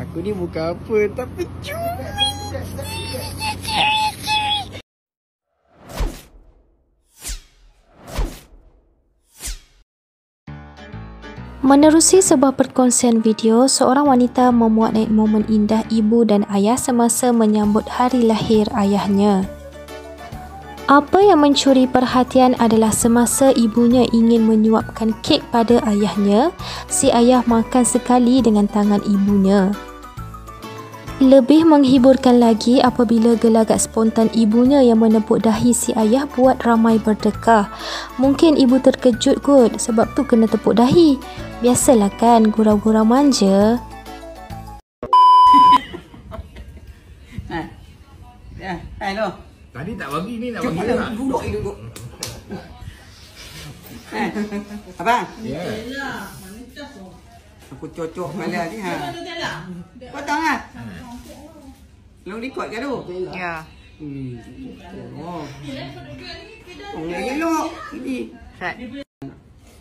Aku ni bukan apa tapi cuma. Menerusi sebuah perkongsian video, seorang wanita memuat naik momen indah ibu dan ayah semasa menyambut hari lahir ayahnya. Apa yang mencuri perhatian adalah semasa ibunya ingin menyuapkan kek pada ayahnya, si ayah makan sekali dengan tangan ibunya. Lebih menghiburkan lagi apabila gelagat spontan ibunya yang menepuk dahi si ayah buat ramai berdekah. Mungkin ibu terkejut kot sebab tu kena tepuk dahi. Biasalah kan gurau-gurau manja. Ha. Ya, hello. Tadi tak bagi ni nak bagi tak? dah, duduk ni duduk. Ha. Abang, Ya. Aku cocok malam ni ha. Potong ah. Long record ke tu? Ya. Hmm. Oh. Oh, ni elok. Ini.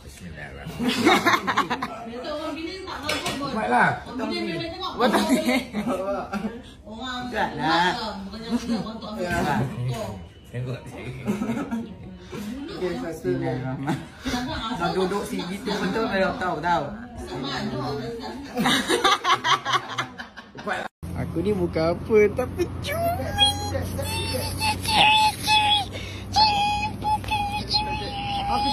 Bismillahirrahmanirrahim. Buatlah. Potong ni. Janganlah. Tengok. Bismillahirrahmanirrahim. Nak duduk sini tu betul tak tahu tahu. Aku ni bukan apa tapi cuma. Aku.